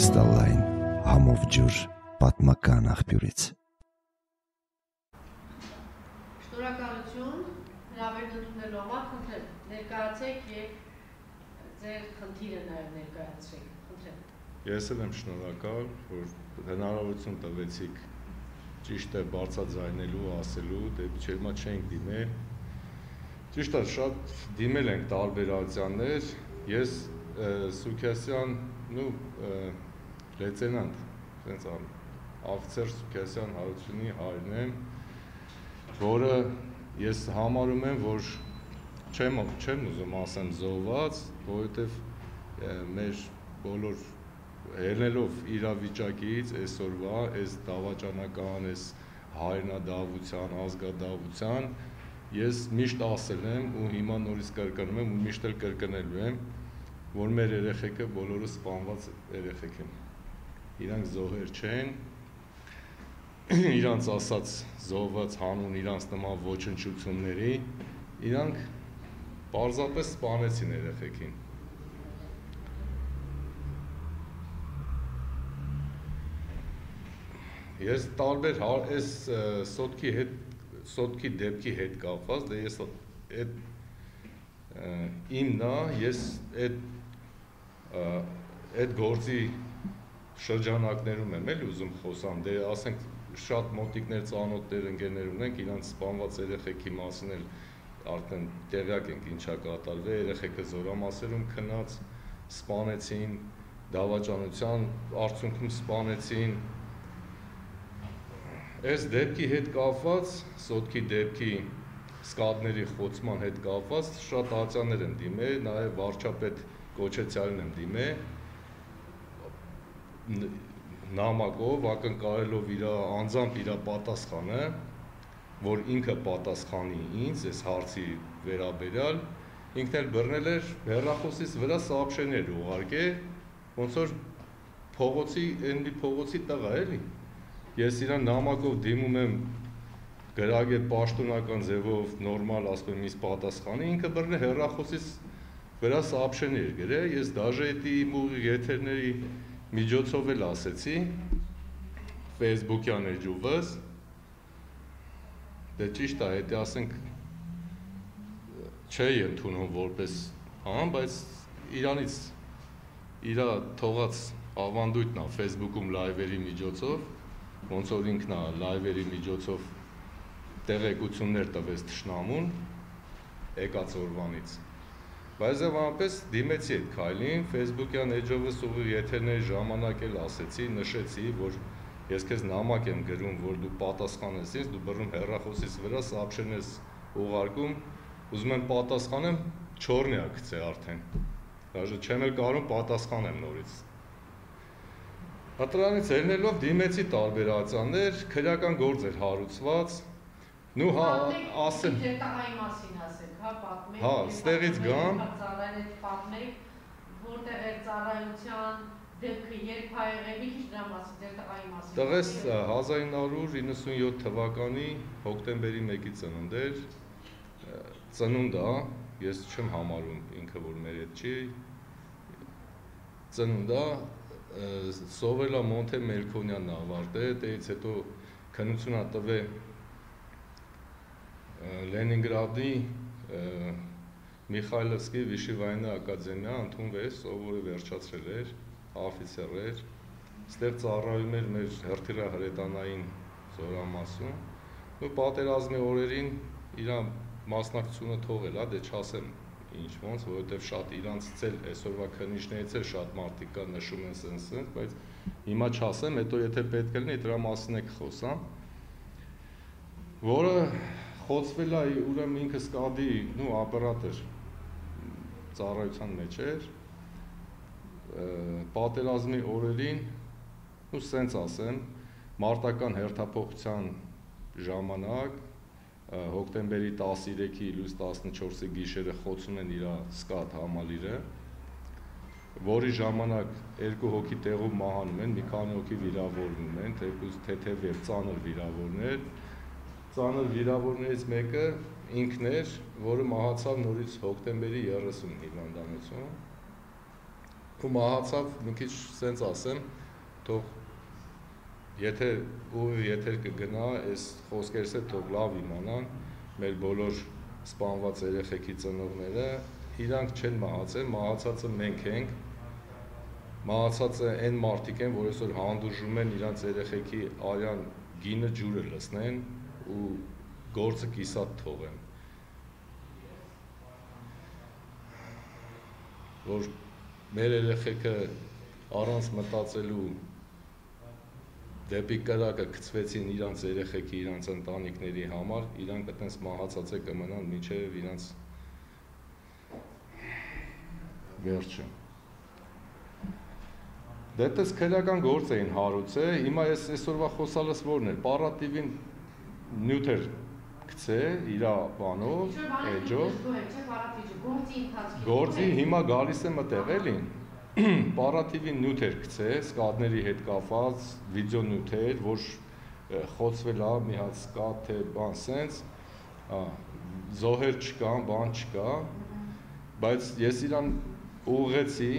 Կրիստալային համով ջուր պատմական աղբյուրից Շնորհակալություն հրավերն ընդունելու համար խնդրեմ ներկայացեք եւ ձեր խնդիրը նաեւ ներկայացրեք խնդրեմ Ես էլ եմ շնորհակալ որ հնարավորություն տվեցիք ճիշտ է բարձրաձայնելու ասելու դե չեմա չենք դիմել Ճիշտ է շատ դիմել ենք տարբեր ակցիաներ ես Սուքյասյան նու լեյտենանտ, այնց աֆիցեր Սուքյասյան Հարությունի հայրն եմ, որը ես համարում եմ, որ չեմ չեմ ուզում ասեմ զոհված, որովհետև մեր բոլոր ելնելով իրավիճակից այսօրվա այս դավաճանական, այս հայրենադավության, ազգադավության ես միշտ ասել եմ ու հիմա նորից կրկնում եմ ու միշտ էլ կրկնելու եմ, որ մեր երեխեքը բոլորը սպանված երեխեք են։ Իրանք զոհեր չեն, իրանց ասած զոհված հանուն իրանց նման ոչնչությունների, իրանք պարզապես սպանեցին երեխեքին։ Ես տարբեր այս սոտքի հետ սոտքի դեպքի հետ կապված, դե ես այդ իմն է, ես այդ այդ գործի շրջանակներում եմ էլ ուզում խոսամ, դե ասենք շատ մոտիկներ ծանոթներ ընկերներ ունենք, իրանց սպանված երեխեքի մասին էլ արդեն տեղյակ ենք ինչա կատարվել, երեխեքը զորամասերում քնած, սպանեցին, դավաճանության արդյունքում սպանեցին։ Այս դեպքի հետ կապված, սոտքի դեպքի սկատների խոցման հետ կապված շատ ացյաներ են դիմել, նաև վարչապետ Կոչեցյանին եմ դիմել նամակով ակնկալելով իր անձամբ իր պատասխանը, որ ինքը պատասխանի ինձ այս հարցի վերաբերյալ, ինքն էլ բռնել էր հերախոսից վրա սապշեներ ուղարկե, ոնց որ փողոցի, այնի փողոցի տղա էլի։ Ես իրան նամակով դիմում եմ գրագե պաշտոնական ձևով նորմալ ասում եմ ինձ պատասխանի, ինքը բռնել հերախոսից վրա սապշեներ գրե, ես դաժե էդի մուղի եթերների միջոցով էլ ասեցի Facebook-յան էջուվս դե ճիշտ է, եթե ասենք չէի ընդունում որպես համ, բայց Իրանից իրա թողած ավանդույթն է Facebook-ում լայվերի միջոցով, ոնց որ ինքն է լայվերի միջոցով տեղեկություններ տվեց ճշնամուն եկած օրվանից Բայզևանպես դիմեցի այդ քայլին, Facebook-յան էջովս ուղի եթերների ժամանակ էլ ասեցի, նշեցի, որ ես քեզ նամակ եմ գրում, որ դու պատասխանես ինձ, դու բռնում հերախոսից վրա սապշեն ես ուղարկում, ուզում եմ պատասխանեմ, չորնյա գցե արդեն։ Դաժե չեմ էլ կարող պատասխանեմ նորից։ Հատրանից ելնելով դիմեցի տարբեր ացաններ, քրական գործ էր հարուցված, նու հա ասեմ դե այն մասին հա, պատմեք։ Հա, ստեղից գամ։ Ծառայել եք պատմեք, որտեղ է ծառայության դեպքը երբ ա եղել, քիչ դրա մասին, ձեր տղայի մասին։ Տղես 1997 թվականի հոկտեմբերի 1-ի ծնունդ էր։ Ծնունդ է, ես չեմ համարում ինքը որ մեր հետ չի։ Ծնունդ է, Սովելա Մոնթե Մելքոնյանն ավարտել, դեից հետո քննությունա տվել Լենինգրադի Միխայլովսկի Վիշիվայնա ակադեմիա ընդունվեց, սովորը վերջացրել էր, օֆիցեր էր, ստեղ ծառայում էր մեր հրթիռա հրետանային զորամասում։ Ու պատերազմի օրերին իր մասնակցությունը թողել, հա, դե չասեմ ինչ ոնց, որովհետև շատ իրանցից էլ այսօրվա քննիչներից էլ շատ մարդիկ կա նշում են սենց, բայց հիմա չասեմ, հետո եթե պետք լինի դրա մասին եք խոսամ, որը խոցվել է ուրեմն ինքը սկադի, նու օպերատոր ծառայության մեջ էր պատերազմի օրերին ու սենց ասեմ մարտական հերթափոխության ժամանակ հոկտեմբերի 13-ի լույս 14-ի գիշերը խոցում են իր սկատ համալիրը որի ժամանակ երկու հոգի տեղում մահանում են, մի քանի հոգի վիրավորվում են, թեկուզ թեթև եւ ծանր վիրավորներ, ծանր վիրավորներից մեկը ինքն էր, որը մահացավ նորից հոկտեմբերի 30-ին հիվանդանոցում։ ու մահացավ մի քիչ սենց ասեմ, թող եթե ու եթե կգնա այս խոսքերս է թող լավ իմանան մեր բոլոր սպանված երեխեքի ծնողները իրանք չեն մահացել, մահացածը մենք ենք մահացածը այն մարդիկ են, որ այսօր հանդուրժում են իրանց երեխեքի արյան գինը ջուրը լցնեն ու գործը կիսատ թողեն որ մեր երեխեքը առանց մտածելու դեպի կրակը գծվեցին իրանց երեխեքի, իրանց ընտանիքների համար, իրանք այտենց մահացած է կմնան մինչև իրանց վերջը։ Դեպս քրական գործ էին հարուցե, հիմա ես այսօրվա խոսալս որն էր, պարատիվին նյութեր գցե իր բանով, էջով։ Գործի հիմա գալիս է մտեղ էլի պարատիվի նյութեր գցե, սկատների հետ կապված վիդեո նյութեր, որ խոցվել է մի հատ սկատ թե բան սենց, զոհեր չկան, բան չկա, բայց ես իրան ուղղեցի,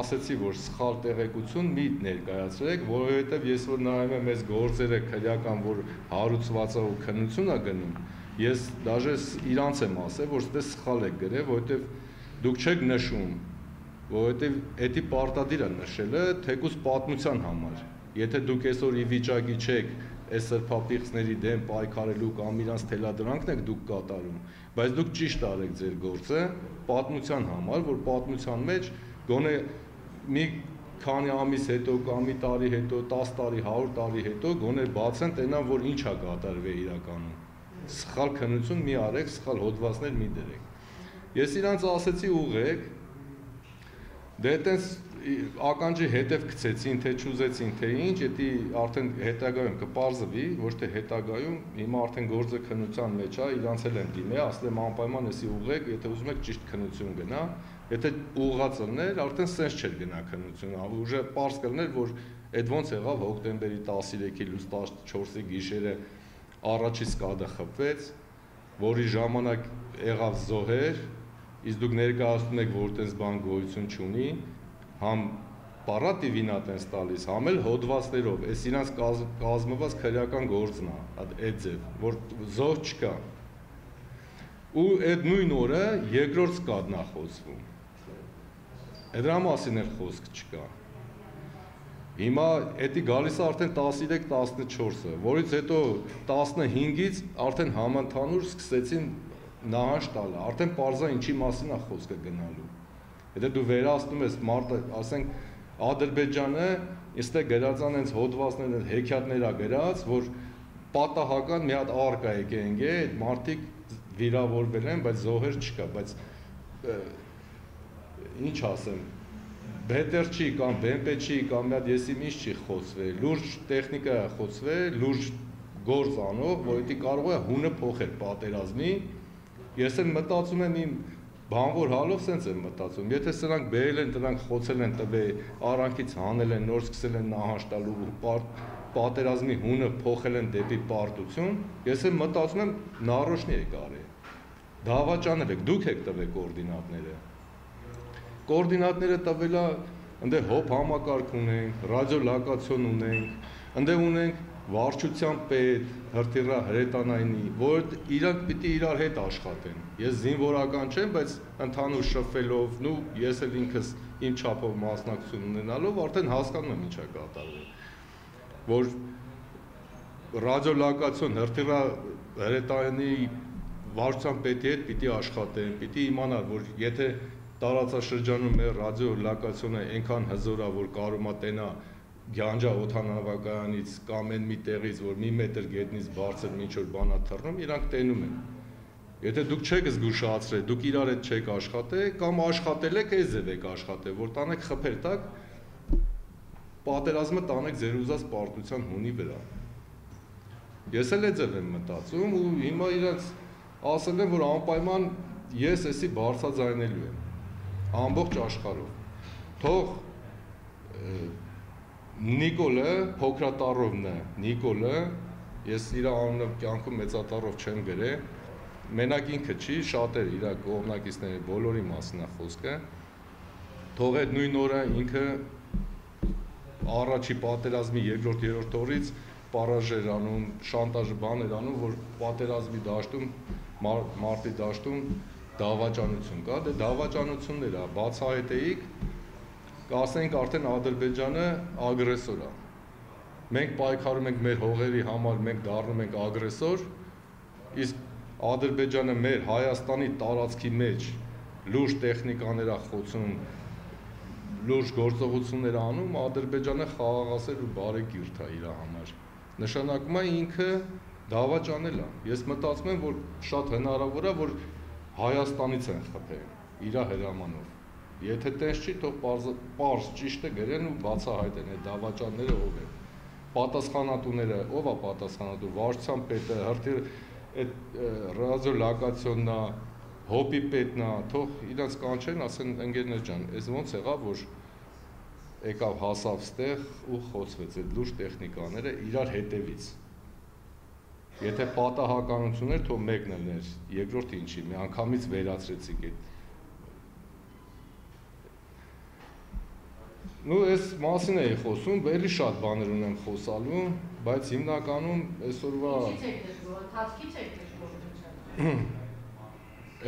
ասեցի, որ սխալ տեղեկություն մի ներկայացրեք, որովհետև ես որ նայում եմ այս գործերը քրեական, որ հարուցված է ու քննություն է գնում, ես դաժե իրանց եմ ասել, որ ստե սխալ եք գրել, որովհետև դուք չեք նշում որովհետև էդի պարտադիր է նշելը թեկուս պատմության համար։ Եթե դուք այսօր ի վիճակի չեք այս սրբապիղծների դեմ պայքարելու կամ իրանց թելադրանքն եք դուք կատարում, բայց դուք ճիշտ արեք ձեր գործը պատմության համար, որ պատմության մեջ գոնե մի քանի ամիս հետո կամ մի տարի հետո, 10 տարի, 100 տարի հետո գոնե բացեն տենան, որ ինչ է կատարվել իրականում։ Սխալ քննություն մի արեք, սխալ հոդվածներ մի դրեք։ Ես իրանց ասեցի ուղեք, Դե այտենց ականջի հետև գցեցին, թե ճուզեցին, թե ինչ, դա արդեն հետագայում կպարզվի, ոչ թե հետագայում, հիմա արդեն գործը քննության մեջ է, իրանց էլ են դիմե, ասել եմ անպայման էսի ուղեք, եթե ուզում եք ճիշտ քննություն գնա, եթե ուղղած լներ, արդեն սենց չէր գնա քննությունը, ուժը պարզ կլներ, որ այդ ոնց եղավ հոկտեմբերի 13-ի լույս 14-ի գիշերը առաջի սկադը խփվեց, որի ժամանակ եղավ զոհեր, իսկ դուք ներկայացնում եք, որ տես բան գոյություն չունի, համ պարատի վինա տես տալիս, համ էլ հոդվածներով, այս իրանց կազ, կազմված քրեական գործն է, այդ ձև, որ զոհ չկա։ Ու այդ նույն օրը երկրորդ սկադն է խոսվում։ Դրա մասին էլ խոսք չկա։ Հիմա էդի գալիս է արդեն 13-14-ը, որից հետո 15-ից արդեն համընդհանուր սկսեցին նահանջ տալը, արդեն parza ինչի մասին է խոսքը գնալու։ Եթե դու վերացնում ես մարտը, ասենք Ադրբեջանը, իստե գրածան հենց հոդվածներ, հեքիաթներ ա գրած, որ պատահական մի հատ արկա եկենք է, այդ մարտիկ վիրավորվել են, բայց զոհեր չկա, բայց ինչ ասեմ, բետեր չի կամ բեմպե չի կամ մի հատ եսի ինչ չի խոցվել, լուրջ տեխնիկա է խոցվել, լուրջ գործ անող, որ դա կարող է հունը փոխել պատերազմի, Ես էլ մտածում եմ իմ բանվոր հալով սենց եմ մտածում։ Եթե սրանք բերել են, դրանք խոցել են տվե, արանքից հանել են, նոր սկսել են նահանջ տալու պատերազմի հունը փոխել են դեպի պարտություն, ես էլ մտածում եմ նարոշնի եք արել։ Դավաճանել եք, դուք եք տվել կոորդինատները։ Կոորդինատները տվելա ընդ հոփ համակարգ ունենք, ռադիոլոկացիոն ունենք, ընդ ունենք վարչության պետ, հրթիռա հրետանայինի, որ իրանք պիտի իրար հետ աշխատեն։ Ես զինվորական չեմ, բայց ընդհանուր շփվելով, նու ես էլ ինքս իմ չափով մասնակցություն ունենալով արդեն հասկանում եմ ինչա կատարվում։ Որ ռադիոլոկացիոն հրթիռա հրետանայինի վարչության պետի հետ պիտի աշխատեն, պիտի իմանալ, որ եթե տարածաշրջանում մեր ռադիոլոկացիոնը այնքան հզոր է, որ կարում է տենա Գյանջա օթանավակայանից կամ այն մի տեղից, որ մի մետր գետնից բարձր ինչ որ բանա թռնում, իրանք տենում են։ Եթե դուք չեք զգուշացրել, դուք իրար հետ չեք աշխատել կամ աշխատել եք, այս ձև եք աշխատել, որ տանեք խփեր տակ, պատերազմը տանեք ձեր ուզած պարտության հունի վրա։ Ես էլ այդ ձև եմ մտածում ու հիմա իրանց ասել եմ, որ անպայման ես էսի բարձրաձայնելու եմ ամբողջ աշխարհով։ Թող Նիկոլը Փոքրատարովն է, Նիկոլը, ես իր անունը կյանքում մեծատառով չեմ գրել, մենակ ինքը չի, շատեր իր կողմնակիցների բոլորի մասին է խոսքը, թող այդ նույն օրը ինքը առաջի պատերազմի երկրորդ երրորդ օրից պարաժ էր անում, շանտաժ բան էր անում, որ պատերազմի դաշտում մար, մարտի դաշտում դավաճանություն կա, դե դավաճանությունն էր, բացահայտեիք, կասենք արդեն Ադրբեջանը ագրեսոր է։ Մենք պայքարում ենք մեր հողերի համար, մենք դառնում ենք ագրեսոր, իսկ Ադրբեջանը մեր Հայաստանի տարածքի մեջ լուրջ տեխնիկաներ է խոցում, լուրջ գործողություններ անում, Ադրբեջանը խաղաղասեր ու բարեկիրթ է իր համար։ Նշանակում է ինքը դավաճանել է։ Ես մտածում եմ, որ շատ հնարավոր է, որ Հայաստանից են խփել իր հրամանով։ Եթե տես չի, թող պարզ ճիշտը գրեն ու բացահայտեն այդ դավաճանները ով են։ Պատասխանատուները, ով է պատասխանատու, վարչության պետը, հրթիռ այդ ռադիոլոկացիոննա, հոպի պետնա, թող իրանց կանչեն, ասեն ընկերներ ջան, այս ոնց եղավ, որ եկավ հասավ ստեղ ու խոցվեց այդ լուրջ տեխնիկաները իրար հետևից Եթե պատահականություն էր, թող մեկն էլ ներ, երկրորդ ինչի, մի անգամից վերացրեցիք այդ Ну, այս մասին էի խոսում, բերի շատ բաներ ունեմ խոսալու, բայց հիմնականում այսօրվա ընթացքից եք դժգոհ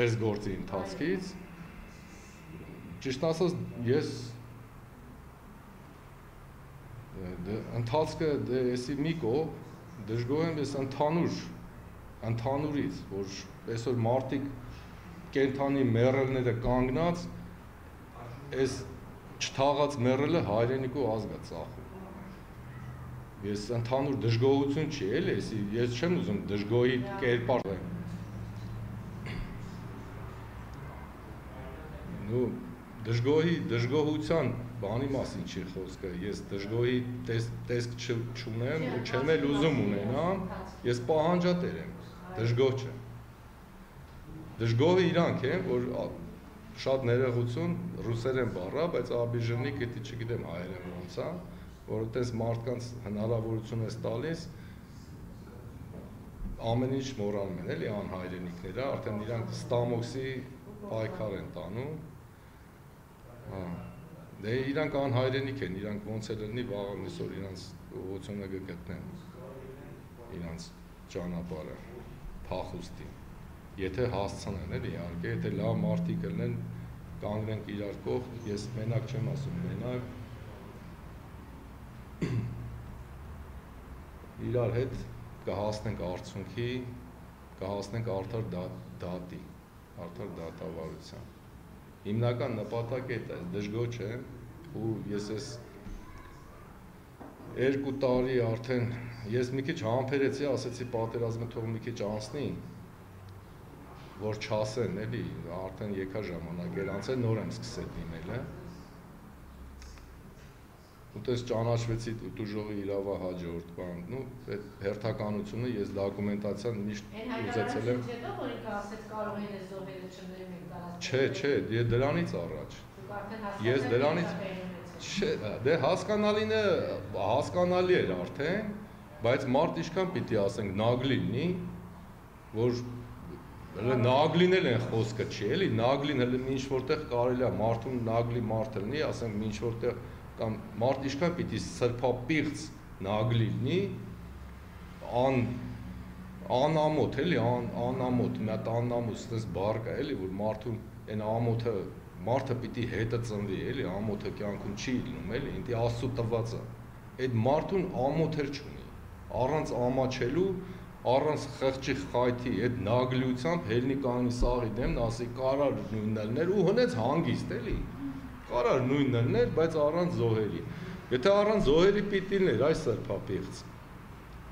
այս գործի ընթացքից ճիշտ ասած ես դե ընթացքը դե էսի մի կողմ դժգոհ եմ ես ընդհանուր ընդհանուրից, որ այսօր մարդիկ կենթանի մեռելները կանգնած այս չթաղած մեռելը հայրենիքու ազգա ծախում։ Ես ընդհանուր դժգոհություն չի, էլի, ես չեմ ուզում դժգոհի կերպար նու դժգոհի դժգոհության բանի մասին չի խոսքը։ Ես դժգոհի տեսք չունեմ ու չեմ էլ ուզում ունենամ։ Ես պահանջատեր եմ։ Դժգոհ չեմ։ Դժգոհը իրանք են, որ շատ ներողություն ռուսերեն բառա, բայց աբիժնի գիտի չգիտեմ հայերեն ոնց է, որ այդպես մարդկանց հնարավորություն է տալիս ամեն ինչ մոռանում են, էլի անհայրենիքները, արդեն իրանք ստամոքսի պայքար են տանում։ Դե իրանք անհայրենիք են, իրանք ոնց է լինի վաղը այսօր իրանք ուղղությունը կգտնեն իրանք ճանապարհը փախուստի։ Եթե հասցնեն էլի իհարկե, եթե լավ մարդիկ լինեն, կանգնենք իրար կողք, ես մենակ չեմ ասում, մենակ իրար հետ կհասնենք արդյունքի, կհասնենք արդար դատի, արդար դատավարության հիմնական նպատակը դա է, դժգոհ չեմ ու ես ես երկու տարի արդեն ես մի քիչ համբերեցի, ասեցի պատերազմը թող մի քիչ անցնի, որ չասեն, էլի, արդեն եկա ժամանակ էր անցել, նոր եմ սկսել դիմել, հա ուտես ճանաչվեցի դուժողի իրավա հաջորդ բան, նու այդ հերթականությունը ես դոկումենտացիան միշտ ուզեցել եմ։ Հետո որ ինքը ասեց կարող են զոհերը չներել տարածք։ Չէ, չէ, դե դրանից առաջ։ Ես դրանից չէ, դե հասկանալին է, հասկանալի էր արդեն, բայց մարդ իշքան պիտի ասենք նագլի լինի, որ հələ նագլինել են խոսքը չի, էլի, նագլին հələ ինչ որտեղ կարելի է մարդուն նագլի մարդ լինի, ասենք ինչ որտեղ կամ մարդ իշքան պիտի սրփապիղծ նագլի լինի ան անամոթ էլի ան անամոթ մի հատ անամոթ այդպես բառ կա էլի որ մարդուն այն ամոթը մարդը պիտի հետը ծնվի էլի ամոթը կյանքում չի լինում էլի ինտի աստծո տված է այդ մարդուն ամոթեր չունի առանց ամաչելու առանց խղճի խայթի այդ նագլիությամբ հելնի կանի սաղի դեմն ասի կարար նույննելներ ու հնեց հանգիստ էլի Կարար նույնն լիներ, բայց առանց զոհերի։ Եթե առանց զոհերի պիտի լիներ այս սրբապիղծ։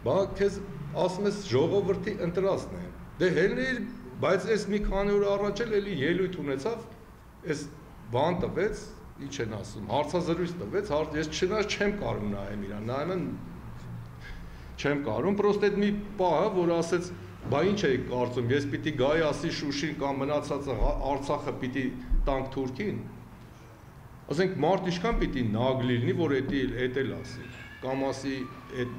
Բա քեզ ասում ես ժողովրդի ընտրածն է։ Դե հելներ, բայց այս մի քանի օր առաջ էլ էլի ելույթ ունեցավ, այս բան տվեց, ինչ են ասում, հարցազրույց տվեց, հարց ես չնայած չեմ կարում նայեմ իրան, նայում եմ չեմ կարում, պրոստը այդ մի պահը, որ ասեց, բա ինչ էի կարծում, ես պիտի գայի ասի Շուշին կամ մնացածը Արցախը պիտի տանք Թուրքին, ասենք մարդ իշքան պիտի նագլի լինի, որ էդի էդ էլ ասի, կամ ասի այդ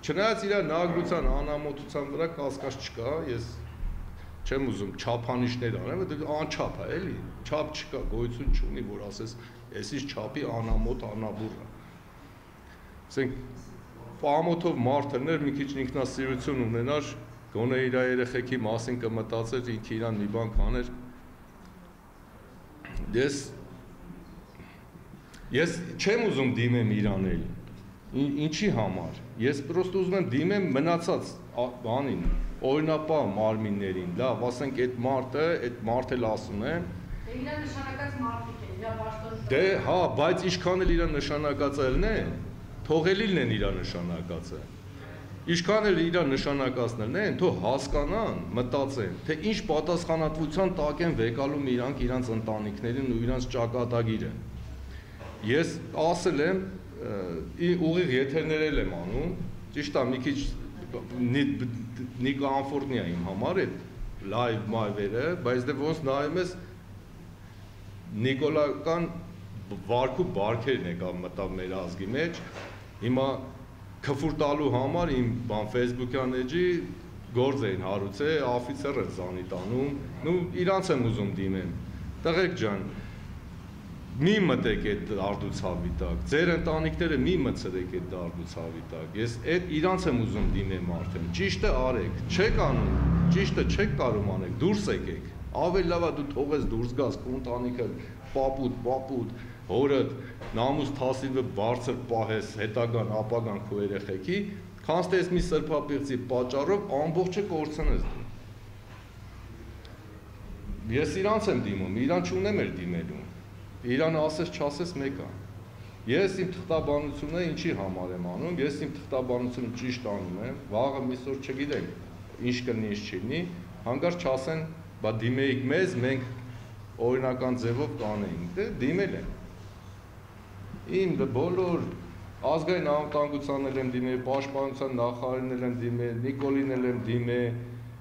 չնայած իր նագրության անամոթության վրա կասկած չկա, ես չեմ ուզում չափանիշներ անեմ, դա անչափ է, էլի։ Չափ չկա, գոյություն չունի, որ ասես, էսից չափի անամոտ անաբուր է։ Ասենք պամոթով մարդը ներ մի քիչ ինքնասիրություն ունենար, գոնե իր երեխեքի մասին կմտածեր, ինքը իրան մի բան կաներ։ Ես ես չեմ ուզում դիմեմ Իրանել։ Ինչի համար։ Ես պրոստը ուզում եմ դիմեմ մնացած բանին, օրինապահ մարմիններին, լավ, ասենք այդ մարդը, այդ մարդը էլ ասում է, Դե իրա նշանակած մարդիկ են, իրա բաշտոն։ Դե հա, բայց ինչքան էլ իր նշանակածը ելն է, թողելիլն են իր նշանակածը։ Ինչքան էլ իր նշանակածներն են, թող հասկանան, մտածեն, թե ինչ պատասխանատվության տակ են վեկալում իրանք իրանց ընտանիքներին ու իրանց ճակատագիրը։ Ես ասել եմ, ուղիղ եթերներել եմ անում, ճիշտ է, մի քիչ նիկոմֆորտնի է իմ համար այդ լայվ մայվերը, բայց դե ոնց նայում ես Նիկոլական վարկու բարքերն եկավ մտավ մեր ազգի մեջ։ Հիմա քֆուր տալու համար իմ բան Facebook-յան էջի գործ էին հարուցե, օֆիցեր են զանի տանում, նու իրանց եմ ուզում դիմեմ։ Տղեկ ջան, մի մտեք այդ արդուցավի տակ։ Ձեր ընտանիքները մի մցրեք այդ արդուցավի տակ։ Ես այդ իրանց եմ ուզում դիմեմ արդեն։ Ճիշտը արեք, չեք անում, ճիշտը չեք կարող անեք, դուրս եկեք։ Ավելի լավ է դու թողես դուրս գաս քո ընտանիքը պապուտ, պապուտ, հորդ նամուս թասիվը բարձր պահես հետագան ապագան քո երեխեքի, քան ստես մի սրբապիղծի պատճառով ամբողջը կորցնես դու։ Ես իրանց եմ դիմում, իրան չունեմ էլ դիմելու։ Իրան ասես չասես մեկա։ Ես իմ թղթաբանությունը ինչի համար եմ անում, ես իմ թղթաբանությունը ճիշտ անում եմ, վաղը միսօր չգիտեմ, ինչ կնի, ինչ չլինի, հանգարց չասեն, բա դիմեիք մեզ, մենք օրինական ձևով կանեինք, դե դիմել են։ Իմ դե բոլոր ազգային անվտանգությանն եմ դիմել, պաշտպանության նախարարին եմ դիմել, Նիկոլին եմ դիմել,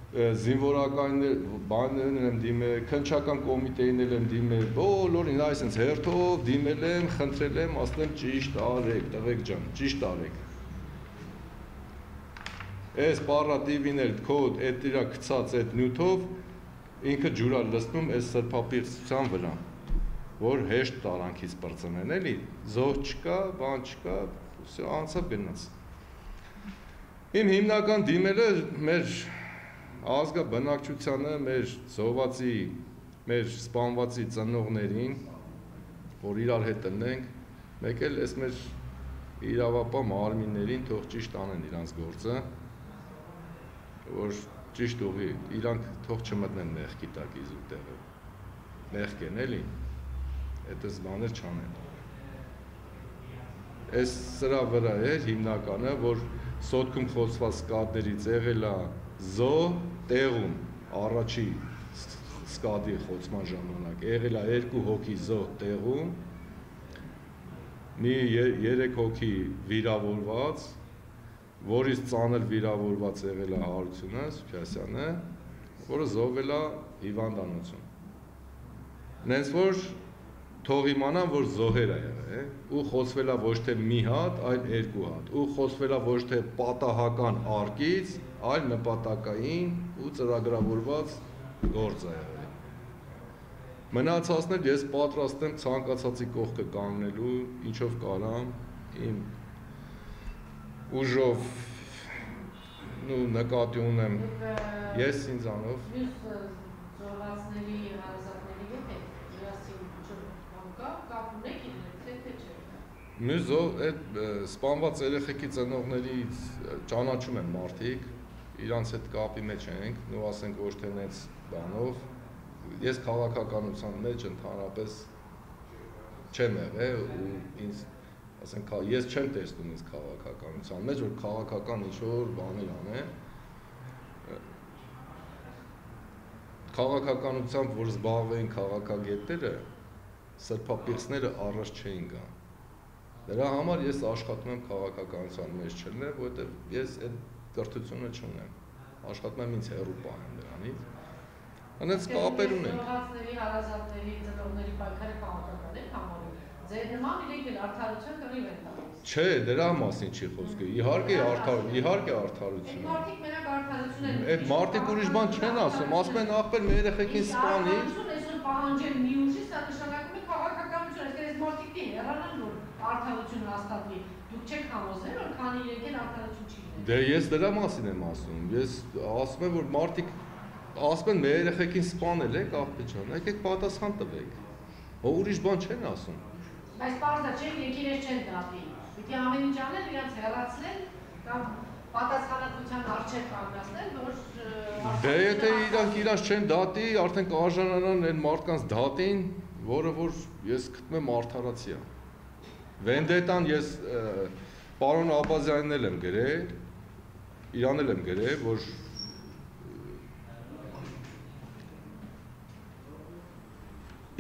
զինվորականներ բաներն եմ դիմել, քնչական կոմիտեին եմ դիմել, բոլորին այսպես հերթով դիմել եմ, խնդրել եմ, ասել եմ ճիշտ արեք, տղեկ ջան, ճիշտ արեք։ Այս պարատիվին էլ կոդ այդ իրա գցած այդ նյութով ինքը ջուրա լցնում այս սրբապիրծության վրա, որ հեշտ տարանքից բրծնեն էլի, զոհ չկա, բան չկա, անցավ գնաց։ Իմ հիմնական դիմելը մեր ազգա բնակչությանը, մեր զոհվածի, մեր սպանվածի ծնողներին, որ իրար հետ տնենք, մեկ էլ այս մեր իրավապահ մարմիններին թող ճիշտ անեն իրանց գործը, որ ճիշտ ուղի, իրանք թող չմտնեն մեղքի տակ իզուր տեղը։ Մեղք են էլի։ Այդպես բաներ չանեն։ Այս սրա վրա է հիմնականը, որ սոտքում խոսված սկադներից եղել է զո տեղում առաջի սկադի խոցման ժամանակ եղել է երկու հոգի զո տեղում մի երեք հոգի վիրավորված որից ծանր վիրավորված եղել է Հարությունը Սուքյասյանը որը զոհվել է հիվանդանոցում նենց որ թող իմանան, որ զոհեր է եղել, ու խոսվել է ոչ թե մի հատ, այլ երկու հատ, ու խոսվել է ոչ թե պատահական արկից, այլ նպատակային ու ծրագրավորված գործ է եղել։ Մնացածն ես պատրաստ եմ ցանկացածի կողքը կանգնելու, ինչով կարամ, իմ ուժով նու նկատի ունեմ ես ինձանով զորվածների հարազատների հետ եք միասին կա կապ ունեք իրենց հետ թե չէ Մյուս այդ սպանված երեխեքի ծնողներից ճանաչում են մարդիկ, իրանց հետ կապի մեջ ենք, նու ասենք ոչ թե նենց բանով, ես քաղաքականության մեջ ընդհանրապես չեմ եղել ու ինձ ասենք ես չեմ տեսնում ինձ քաղաքականության մեջ որ քաղաքական ինչ որ բաներ անեմ քաղաքականությամբ որ զբաղվեին քաղաքագետները սրբապիղծները առաջ չէին գա դրա համար ես աշխատում եմ քաղաքականության մեջ չլինեմ որովհետև ես այդ կրթությունը չունեմ աշխատում եմ ինձ հեռու պահեմ դրանից Անց կապեր ունենք։ Զոհվածների, հարազատների, ծնողների պայքարը քաղաքական է համարում։ Ձեր նման իրենք էլ արդարության կռիվ են տալիս։ Չէ, դրա մասին չի խոսքը։ Իհարկե արդար, իհարկե արդարություն մարդիկ մենակ արդարություն են։ Այդ մարդիկ ուրիշ բան չեն ասում, ասում են ախպեր մեր երեխեքին սպանի։ Արդարություն այսօր պահանջել մի ուժի, սա նշանակում է քաղաքականություն, այսինքն այս մարդիկ դին հեռանան որ արդարությունը հաստատվի։ Դուք չեք համոզել, որ քանի իրենք արդարություն չի լինել։ Դե ես դրա մասին եմ ասում։ Ես ասում եմ, որ մարդիկ ասում են մեր երեխեքին սպանել եք, աղբի ջան, եկեք պատասխան տվեք։ Ո ուրիշ բան չեն ասում։ Բայց բարձր չէ, երկիրες չեն դատի։ Պիտի ամեն ինչ անել, իրանց հեռացնել կամ պատասխանատվության արժեք կանգնացնել, որ Դե եթե իրանք իրանք չեն դատի, արդեն կարժանանան այն մարդկանց դատին, որը որ ես գտնում եմ արդարացիա։ Վենդետան ես պարոն Աբազյանին եմ գրել, իրան էլ եմ գրել, որ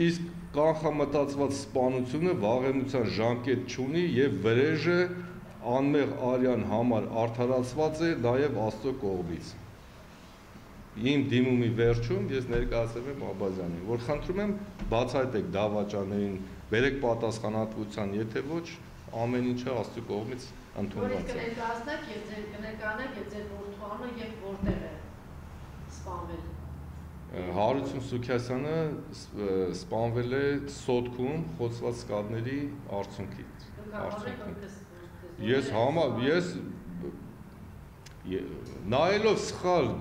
իսկ կանխամտածված սպանությունը վաղեմության ժամկետ չունի եւ վրեժը անմեղ արյան համար արդարացված է նաև Աստծո կողմից։ Իմ դիմումի վերջում ես ներկայացրել եմ Աբազյանին, որ խնդրում եմ բացահայտեք դավաճաներին, բերեք պատասխանատվության, եթե ոչ ամեն ինչը Աստծո կողմից ընդունված է։ կներկայացնեք եւ ձեր կներկայանեք եւ ձեր որդու անունը եւ որտեղ է սպանվել։ Հարություն Սուքյասյանը սպանվել է Սոտքում խոցված սկադների արդյունքից։ Ես համա ես նայելով սխալ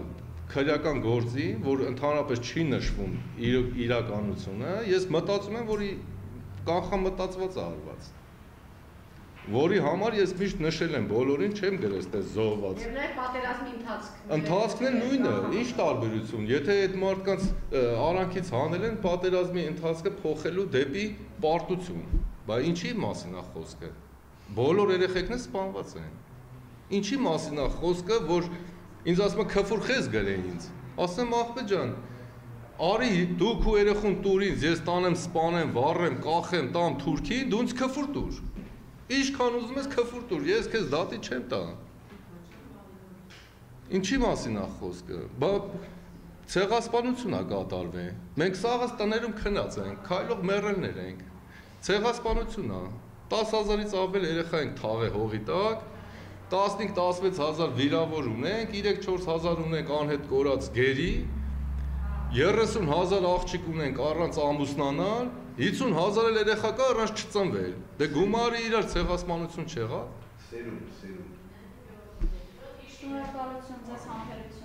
քրեական գործի, որ ընդհանրապես չի նշվում իր, իրականությունը, ես մտածում եմ, որ կանխամտածված է արված։ Որի համար ես միշտ նշել եմ բոլորին, չեմ գրել այդպես զոհված։ Եվ նաև պատերազմի ընթացք։ Ընթացքն էլ նույնը, ինչ տարբերություն։ Եթե այդ մարդկանց արանքից հանել են պատերազմի ընթացքը փոխելու դեպի պարտություն, բա ինչի մասին է խոսքը։ Բոլոր երեխեքն էլ սպանված են։ Ինչի մասին է խոսքը, որ ինձ ասում է քֆուր խես գրե ինձ։ Ասեմ աղբե ջան, արի դու քու երեխուն տուր ինձ, ես տանեմ սպանեմ, վառեմ, կախեմ, տամ Թուրքին, դու ինձ քֆուր տուր։ Ինչքան ուզում ես քֆուր տուր, ես քեզ դատի չեմ տա։ Ինչի մասին է խոսքը։ Բա ցեղասպանություն է կատարվել։ Մենք սաղս տներում քնած ենք, քայլող մեռելներ ենք։ Ցեղասպանություն է։ 10000-ից ավել երեխա ենք թաղե հողի տակ, 15-16000 վիրավոր ունենք, 3-4000 ունենք անհետ կորած գերի, 30000 աղջիկ ունենք առանց ամուսնանալ, 50000 էլ երեխա կա առանց չծնվել։ Դե գումարի իրար ցեղասպանություն չեղավ։ Սերունդ, սերունդ։ Շնորհակալություն ձեզ համբերություն